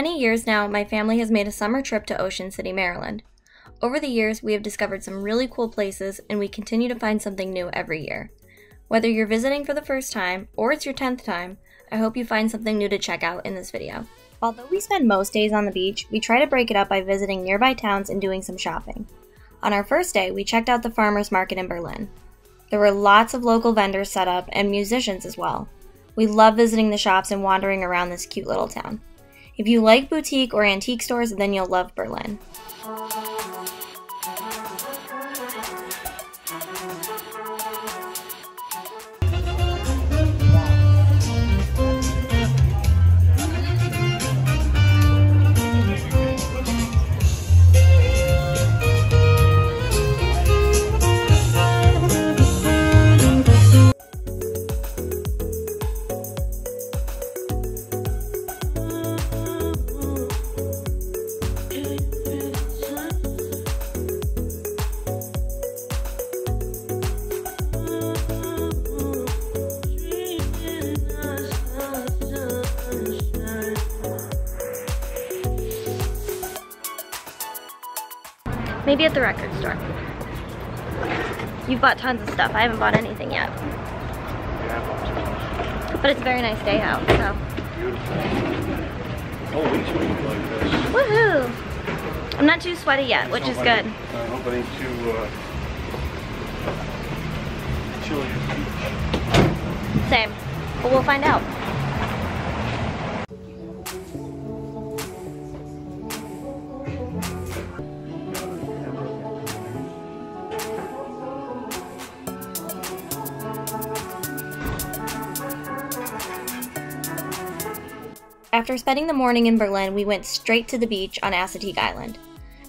many years now, my family has made a summer trip to Ocean City, Maryland. Over the years, we have discovered some really cool places and we continue to find something new every year. Whether you're visiting for the first time or it's your 10th time, I hope you find something new to check out in this video. Although we spend most days on the beach, we try to break it up by visiting nearby towns and doing some shopping. On our first day, we checked out the farmers market in Berlin. There were lots of local vendors set up and musicians as well. We love visiting the shops and wandering around this cute little town. If you like boutique or antique stores, then you'll love Berlin. Maybe at the record store. You've bought tons of stuff. I haven't bought anything yet. But it's a very nice day out, so. Oh, we sweet like this. Woohoo! I'm not too sweaty yet, which is good. I hope ain't too uh, chilly the beach. Same. But we'll find out. After spending the morning in Berlin, we went straight to the beach on Assateague Island.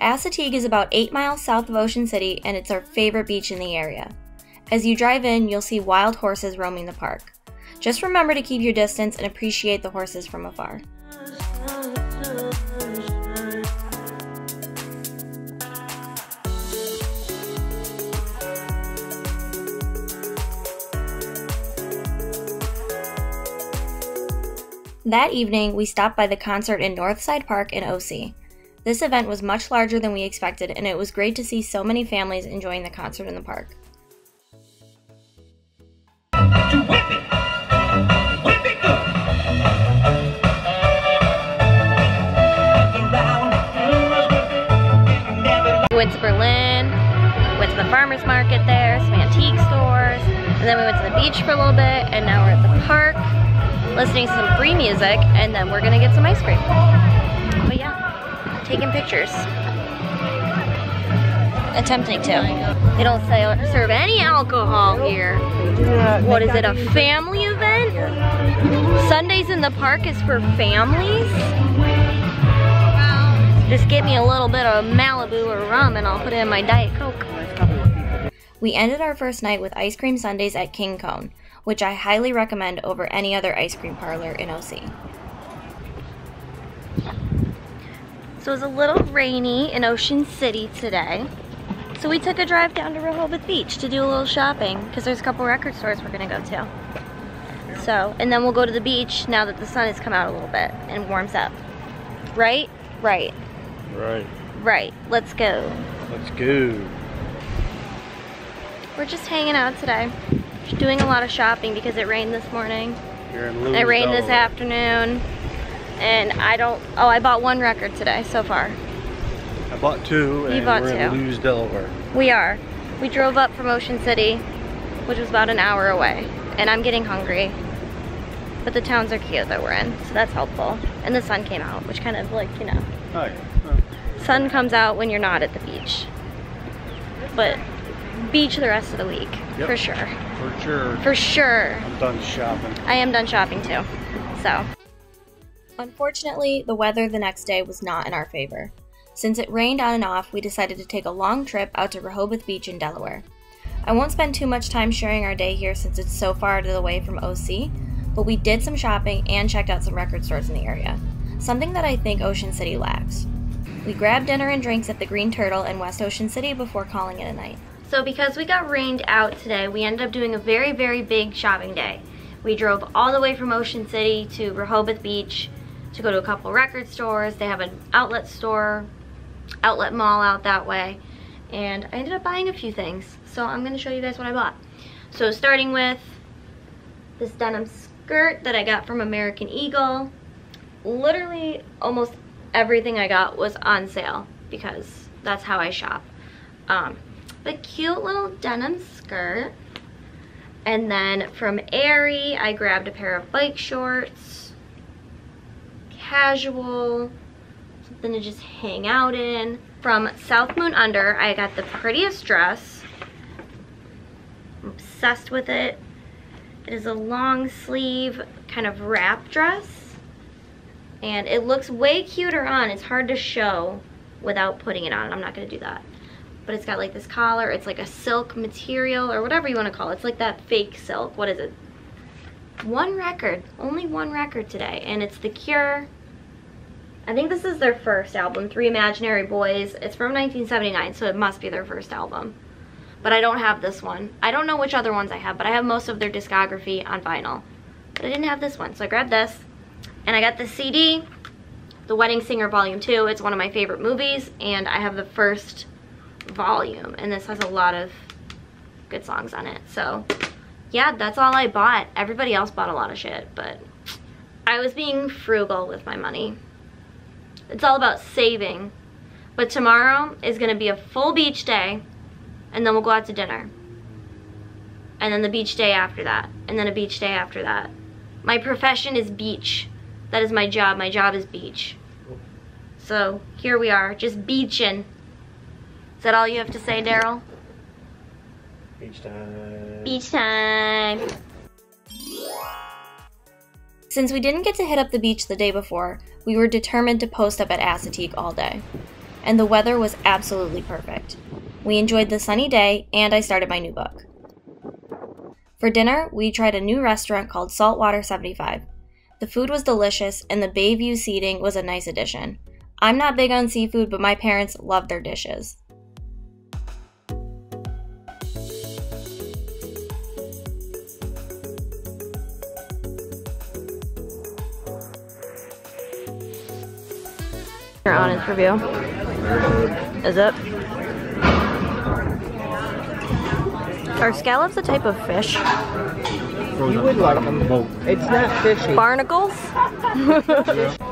Assateague is about 8 miles south of Ocean City and it's our favorite beach in the area. As you drive in, you'll see wild horses roaming the park. Just remember to keep your distance and appreciate the horses from afar. That evening, we stopped by the concert in Northside Park in OC. This event was much larger than we expected, and it was great to see so many families enjoying the concert in the park. We went to Berlin, went to the farmer's market there, some antique stores, and then we went to the beach for a little bit, and now listening to some free music, and then we're gonna get some ice cream. But yeah, taking pictures. Attempting to. They don't serve any alcohol here. What is it, a family event? Sundays in the park is for families? Just get me a little bit of Malibu or rum and I'll put it in my Diet Coke. We ended our first night with ice cream sundaes at King Cone, which I highly recommend over any other ice cream parlor in OC. So it was a little rainy in Ocean City today. So we took a drive down to Rehoboth Beach to do a little shopping because there's a couple record stores we're gonna go to. So, and then we'll go to the beach now that the sun has come out a little bit and warms up. Right? Right. Right. Right. Let's go. Let's go. We're just hanging out today. Doing a lot of shopping because it rained this morning. It rained this afternoon. And I don't, oh, I bought one record today so far. I bought two, and bought two. Lewes, Delaware. We are. We drove up from Ocean City, which was about an hour away. And I'm getting hungry. But the towns are cute that we're in, so that's helpful. And the sun came out, which kind of like, you know, Oh, yeah. Oh, sun comes out when you're not at the beach. But beach the rest of the week, Yep. for sure. For sure. For sure. I'm done shopping. I am done shopping too. So. Unfortunately, the weather the next day was not in our favor. Since it rained on and off, we decided to take a long trip out to Rehoboth Beach in Delaware. I won't spend too much time sharing our day here since it's so far out of the way from OC, but we did some shopping and checked out some record stores in the area, something that I think Ocean City lacks. We grabbed dinner and drinks at the Green Turtle in West Ocean City before calling it a night. So because we got rained out today, we ended up doing a very, very big shopping day. We drove all the way from Ocean City to Rehoboth Beach, to go to a couple record stores. They have an outlet store, outlet mall out that way. And I ended up buying a few things. So I'm gonna show you guys what I bought. So starting with this denim skirt that I got from American Eagle. Literally almost everything I got was on sale because that's how I shop. Um, but cute little denim skirt. And then from Aerie, I grabbed a pair of bike shorts. Casual, something to just hang out in. From South Moon Under, I got the prettiest dress. I'm obsessed with it. It is a long sleeve kind of wrap dress. And it looks way cuter on. It's hard to show without putting it on. I'm not gonna do that. But it's got like this collar. It's like a silk material or whatever you wanna call it. It's like that fake silk. What is it? One record, only one record today. And it's The Cure. I think this is their first album, Three Imaginary Boys. It's from 1979, so it must be their first album. But I don't have this one. I don't know which other ones I have, but I have most of their discography on vinyl. But I didn't have this one, so I grabbed this. And I got the CD, The Wedding Singer Volume 2. It's one of my favorite movies, and I have the first volume. And this has a lot of good songs on it. So, yeah, that's all I bought. Everybody else bought a lot of shit, but I was being frugal with my money. It's all about saving. But tomorrow is going to be a full beach day, and then we'll go out to dinner. And then the beach day after that, and then a beach day after that. My profession is beach. That is my job. My job is beach. So here we are, just beaching. Is that all you have to say, Daryl? Beach time. Beach time. Since we didn't get to hit up the beach the day before, we were determined to post up at Assateague all day. And the weather was absolutely perfect. We enjoyed the sunny day, and I started my new book. For dinner, we tried a new restaurant called Saltwater 75. The food was delicious, and the bay view seating was a nice addition. I'm not big on seafood, but my parents love their dishes. Your honest review. Is it? Are scallops a type of fish? You would like them. It's not fishy. Barnacles?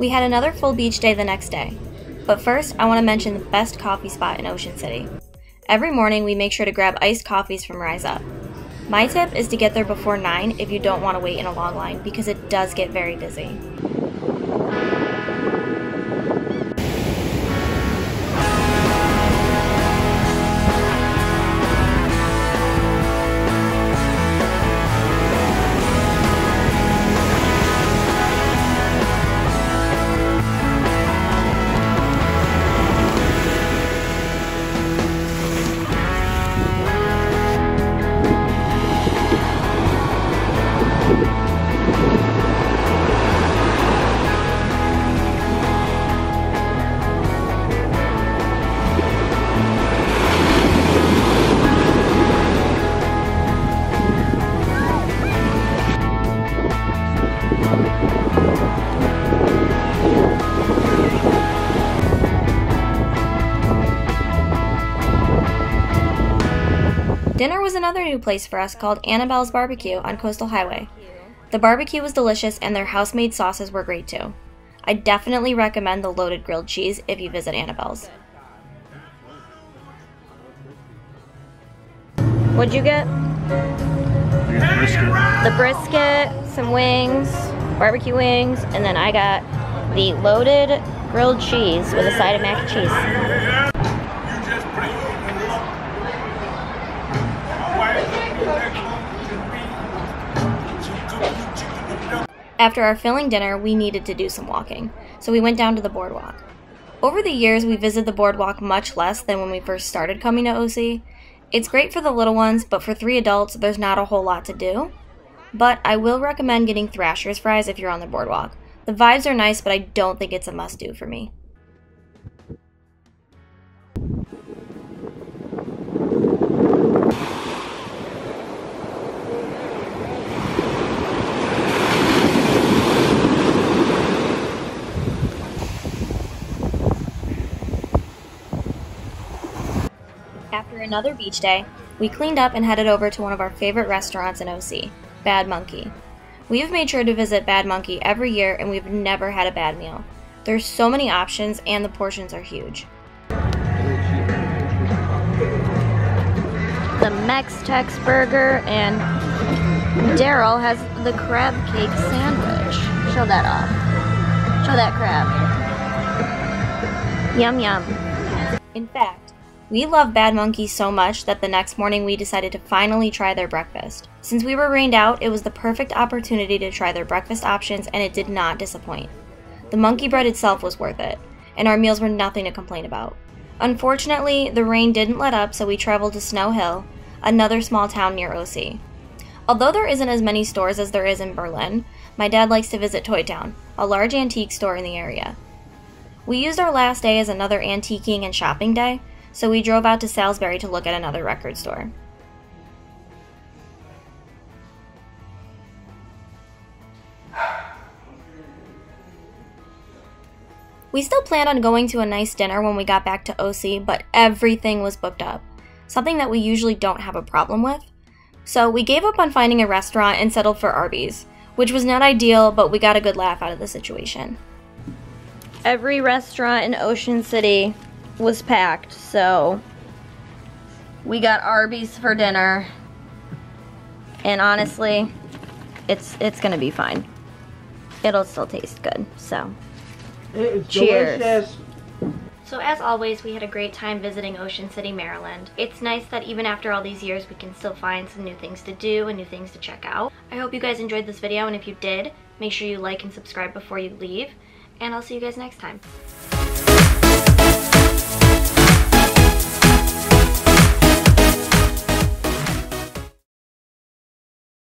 We had another full beach day the next day. But first, I want to mention the best coffee spot in Ocean City. Every morning, we make sure to grab iced coffees from Rise Up. My tip is to get there before 9 if you don't want to wait in a long line because it does get very busy. Place for us called Annabelle's Barbecue on Coastal Highway. The barbecue was delicious and their house made sauces were great too. I definitely recommend the loaded grilled cheese if you visit Annabelle's. What'd you get? The brisket, some wings, barbecue wings, and then I got the loaded grilled cheese with a side of mac and cheese. After our filling dinner, we needed to do some walking, so we went down to the boardwalk. Over the years, we visit the boardwalk much less than when we first started coming to OC, It's great for the little ones, but for three adults, there's not a whole lot to do. But I will recommend getting Thrasher's fries if you're on the boardwalk. The vibes are nice, but I don't think it's a must do for me. Another beach day, we cleaned up and headed over to one of our favorite restaurants in OC, Bad Monkey. We have made sure to visit Bad Monkey every year and we've never had a bad meal. There's so many options and the portions are huge. The Mex-Tex burger and Daryl has the crab cake sandwich. Show that off. Show that crab. Yum yum. In fact, we love Bad Monkey so much that the next morning we decided to finally try their breakfast. Since we were rained out, it was the perfect opportunity to try their breakfast options and it did not disappoint. The monkey bread itself was worth it, and our meals were nothing to complain about. Unfortunately, the rain didn't let up, so we traveled to Snow Hill, another small town near OC. Although there isn't as many stores as there is in Berlin, my dad likes to visit Toy Town, a large antique store in the area. We used our last day as another antiquing and shopping day, so we drove out to Salisbury to look at another record store. We still planned on going to a nice dinner when we got back to OC, but everything was booked up, something that we usually don't have a problem with. So we gave up on finding a restaurant and settled for Arby's, which was not ideal, but we got a good laugh out of the situation. Every restaurant in Ocean City was packed, so we got Arby's for dinner. And honestly, it's it's gonna be fine. It'll still taste good, so. It's Cheers. delicious. So as always, we had a great time visiting Ocean City, Maryland. It's nice that even after all these years, we can still find some new things to do and new things to check out. I hope you guys enjoyed this video, and if you did, make sure you like and subscribe before you leave, and I'll see you guys next time.